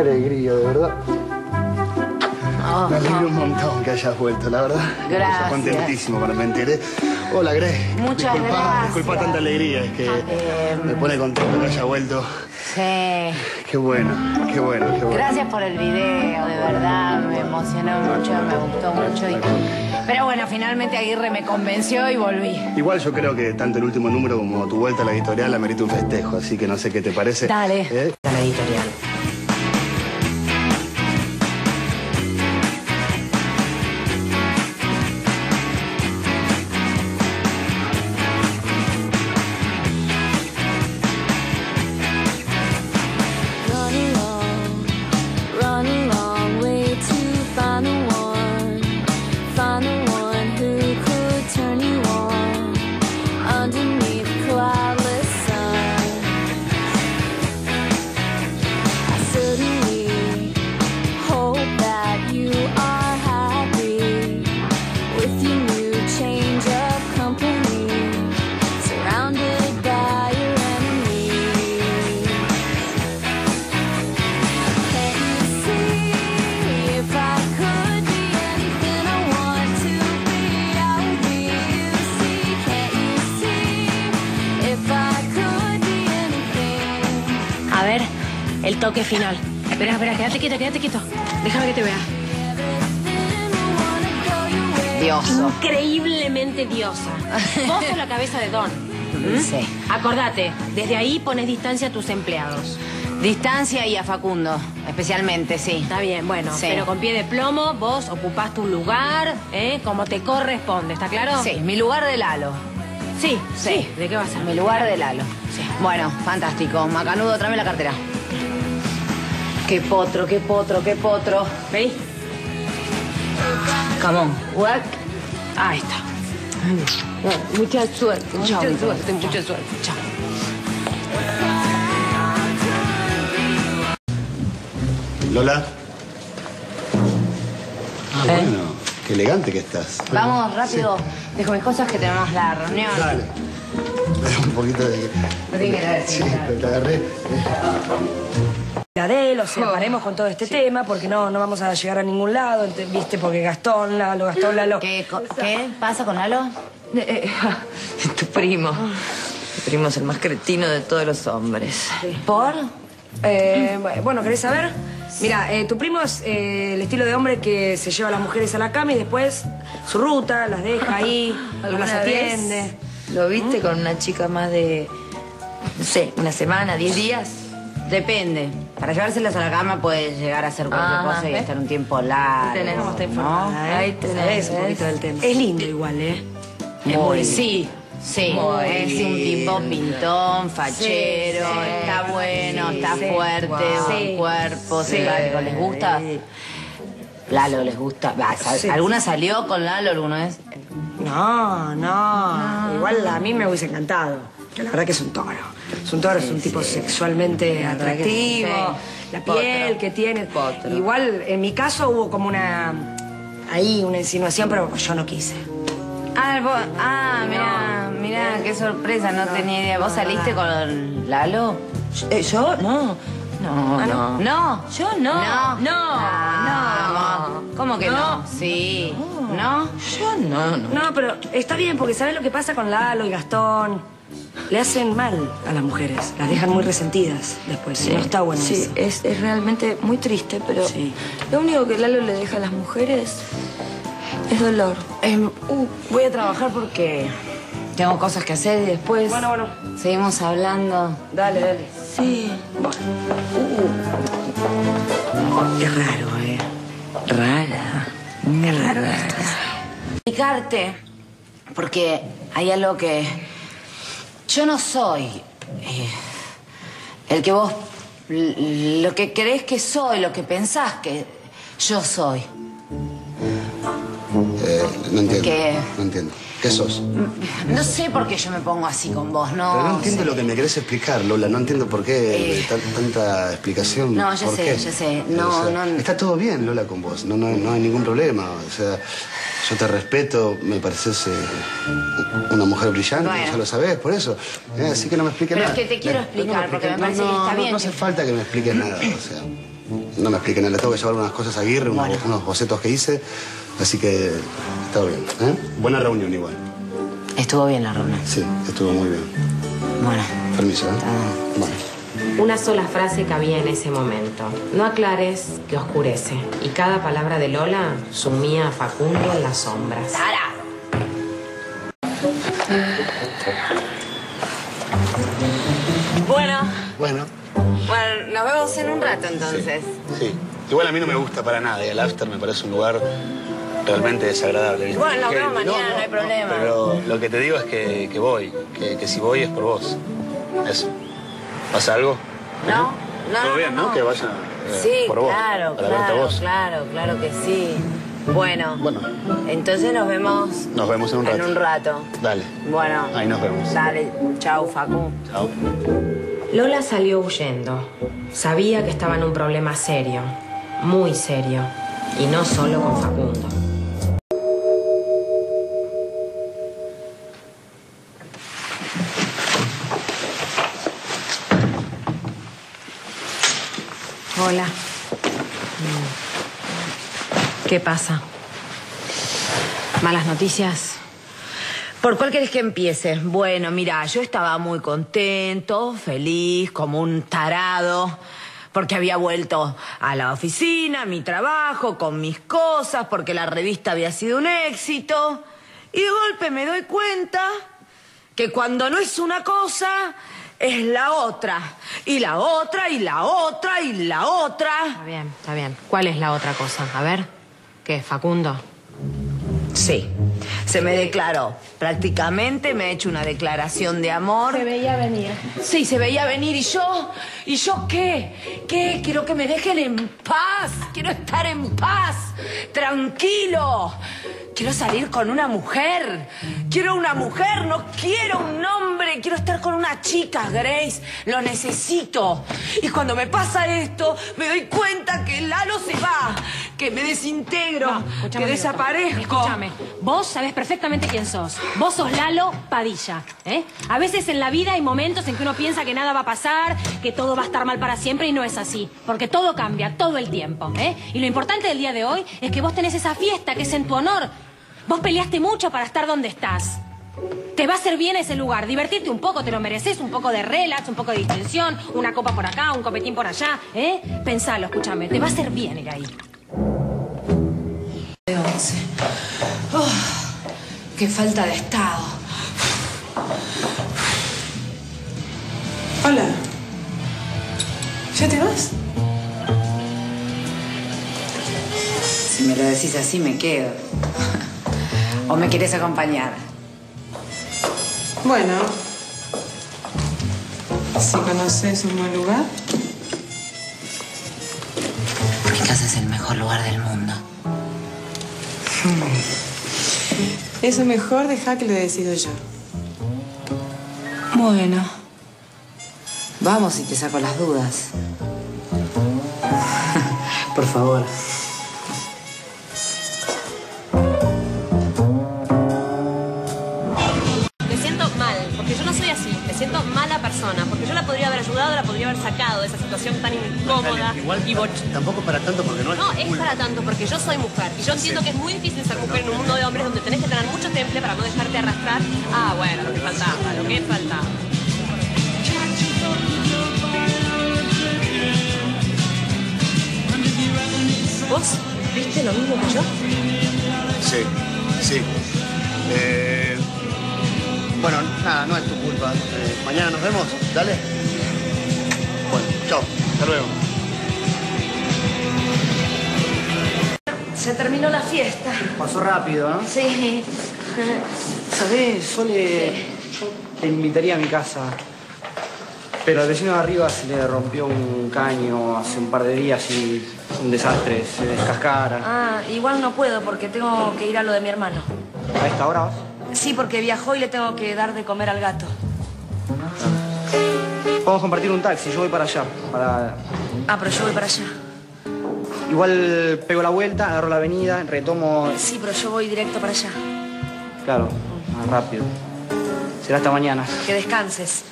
alegría, de verdad. Oh, Me alegro un montón que hayas vuelto, la verdad. Gracias. Estoy contentísimo cuando me enteré. Hola, Grey. Muchas disculpa, gracias. Disculpa tanta alegría, es que Eh, me pone contento que haya vuelto. Sí. Qué bueno, qué bueno, qué bueno. Gracias por el video, de verdad, me emocionó mucho, me gustó mucho. y- Pero bueno, finalmente Aguirre me convenció y volví. Igual yo creo que tanto el último número como tu vuelta a la editorial amerita un festejo, así que no sé qué te parece. Dale. ¿Eh? A la editorial. El toque final. Espera, espera, quédate quieto, quédate quieto. Déjame que te vea. Dioso. Increíblemente diosa. Vos sos la cabeza de Don. ¿Mm? Sí. Acordate, desde ahí pones distancia a tus empleados. Distancia y a Facundo, especialmente, sí. Está bien, bueno, Sí. pero con pie de plomo, vos ocupás tu lugar, ¿eh? Como te corresponde, ¿está claro? Sí, mi lugar de Lalo. Sí, sí. Sí. ¿De qué va a ser? Mi lugar de Lalo. Bueno, fantástico. Macanudo, tráeme la cartera. Qué potro, qué potro, qué potro. Vení. Come on. Work. Ahí está. Mucha suerte, Chao, mucha suerte, mucha suerte. Chao. Lola. Ah, ¿Eh? bueno, qué elegante que estás. Vamos, rápido. Dejo mis cosas que tenemos la reunión. Dale. Un poquito de... No tiene que ver, Sí, te agarré. la de él, o sea, paremos con todo este tema porque no, no vamos a llegar a ningún lado, ¿viste? Porque Gastón, Lalo, Gastón, Lalo. ¿Qué, ¿Qué pasa con Lalo? Eh, tu primo. Tu primo es el más cretino de todos los hombres. ¿Por? Eh, bueno, ¿querés saber? Mira, eh, tu primo es eh, el estilo de hombre que se lleva a las mujeres a la cama y después su ruta, las deja ahí, no las ¿Alguna vez atiende. ¿Lo viste con una chica más de, no sé, una semana, diez días? Depende. Para llevárselas a la cama puede llegar a hacer cualquier Ajá, cosa y ¿ves? estar un tiempo largo. Ahí tenés cómo está ¿no? informada, ¿eh? Ahí tenés, un poquito del tema. Es lindo igual, ¿eh? Muy, sí, sí. Muy es un tipo pintón, fachero, Sí, sí. está bueno, está Sí. fuerte, buen Sí. cuerpo, Sí. simpático. ¿Les gusta? Lalo, ¿les gusta? Sí. ¿Alguna salió con Lalo alguna vez? No, no, Igual a mí me hubiese encantado. Que la verdad que es un toro. Es un toro, es un tipo sexualmente La que atractivo. La Potro. piel que tiene. Potro. Igual en mi caso hubo como una. Ahí, una insinuación, pero yo no quise. Ah, vos- ah mira, mira, qué sorpresa, no, tenía idea. ¿Vos saliste con Lalo? Eh, ¿Yo? No. No, Ah, no. ¿No? Yo no. No. No, no. ¿Cómo que no? Sí. ¿No? Yo no, no. No, pero está bien, porque ¿sabes lo que pasa con Lalo y Gastón? Le hacen mal a las mujeres. Las dejan muy resentidas después. No está bueno Sí, eso. es, es realmente muy triste, pero Sí. lo único que Lalo le deja a las mujeres es dolor. Em, uh, voy a trabajar porque tengo cosas que hacer y después Bueno, bueno. seguimos hablando. Dale, dale. Sí. Es raro, ¿eh? Rara. Muy rara. Explicarte, porque hay algo que yo no soy eh, el que vos, lo que crees que soy, lo que pensás que yo soy. Eh, no entiendo. No entiendo. ¿Qué sos? No sé por qué yo me pongo así con vos, no. Pero no entiendo lo que me querés explicar, Lola. No entiendo por qué Eh. tan- tanta explicación. No, ya ¿Por sé, ya sé. No, no- Está todo bien, Lola, con vos. No, no, no hay ningún problema. O sea, yo te respeto, me pareces eh, una mujer brillante, Bueno. ya lo sabés, por eso. Eh, así que no me expliques Pero nada. es que te quiero explicar, porque me parece que está bien No hace que- falta que me expliques nada, o sea. No me expliquen, le tengo que llevar unas cosas a Aguirre, unos, Bueno. unos bocetos que hice, así que está bien. ¿eh? Buena reunión igual. Estuvo bien la reunión. Sí, estuvo muy bien. Bueno, Permiso, ¿eh? Ah. Bueno. Una sola frase cabía en ese momento. No aclares que oscurece. Y cada palabra de Lola sumía a Facundo en las sombras. Bueno, rato entonces. sí. Igual a mí no me gusta para nada y el after me parece un lugar realmente desagradable. ¿viste? Bueno, nos Que- vemos mañana, no hay problema. Pero lo que te digo es que, que voy, que, que si voy es por vos. Eso. ¿Pasa algo? No, no, Todo bien, ¿no? Que vaya eh, Sí, por vos. claro, para verte a claro, vos. claro, claro que sí. Bueno, Bueno. entonces nos vemos Nos vemos en un rato. en un rato. Dale. Bueno, Ahí nos vemos. dale, chau, Facu. Chao. Lola salió huyendo. Sabía que estaba en un problema serio, muy serio. Y no solo con Facundo. Hola. ¿Qué pasa? ¿Malas noticias? ¿Por cuál querés que empiece? Bueno, mira, yo estaba muy contento, feliz, como un tarado, porque había vuelto a la oficina, mi trabajo, con mis cosas, porque la revista había sido un éxito. Y de golpe me doy cuenta que cuando no es una cosa, es la otra. Y la otra, y la otra, y la otra. Está bien, está bien. ¿Cuál es la otra cosa? A ver. ¿Qué, Facundo? Sí, se me declaró. Prácticamente me ha hecho una declaración de amor. Se veía venir. Sí, se veía venir. ¿Y yo? ¿Y yo qué? ¿Qué? Quiero que me dejen en paz. Quiero estar en paz. Tranquilo. Quiero salir con una mujer. Quiero una mujer, no quiero un hombre. Quiero estar con una chica, Grace. Lo necesito. Y cuando me pasa esto, me doy cuenta que Lalo se va. Que me desintegro. No, que desaparezco. Escúchame. Vos sabés perfectamente quién sos. Vos sos Lalo Padilla. ¿eh? A veces en la vida hay momentos en que uno piensa que nada va a pasar, que todo va a estar mal para siempre y no es así. Porque todo cambia, todo el tiempo. ¿eh? Y lo importante del día de hoy es que vos tenés esa fiesta que es en tu honor. Vos peleaste mucho para estar donde estás. Te va a hacer bien ese lugar, divertirte un poco, te lo mereces, un poco de relax, un poco de distensión, una copa por acá, un copetín por allá, ¿eh? Pensalo, escúchame, te va a hacer bien ir ahí. De once. Oh, qué falta de estado. Hola. ¿Ya te vas? Si me lo decís así, me quedo. ¿O me quieres acompañar? Bueno. Si conoces un buen lugar. Mi casa es el mejor lugar del mundo. Eso mejor deja que lo decido yo. Bueno. Vamos y te saco las dudas. Por favor. Persona, porque yo la podría haber ayudado, la podría haber sacado de esa situación tan incómoda y boch... tampoco para tanto porque no No, es para tanto, porque yo soy mujer. Y yo entiendo que es muy difícil ser mujer en un mundo de hombres donde tenés que tener mucho temple para no dejarte arrastrar. Ah, bueno, lo que faltaba, lo que faltaba. ¿Vos viste lo mismo que yo? Sí, sí. Eh, bueno, nada, no es tu culpa. Eh, mañana nos vemos, dale. Bueno, chao, hasta luego. Se terminó la fiesta. Pasó rápido, ¿no? Sí. ¿Sabés, Sole? Yo te invitaría a mi casa. Pero al vecino de arriba se le rompió un caño hace un par de días y es un desastre, se descascara. Ah, igual no puedo porque tengo que ir a lo de mi hermano. ¿A esta hora vas? Sí, porque viajó y le tengo que dar de comer al gato. Vamos a compartir un taxi, yo voy para allá. Para... Ah, pero yo voy para allá. Igual pego la vuelta, agarro la avenida, retomo... Sí, pero yo voy directo para allá. Claro, más rápido. Será hasta mañana. Que descanses.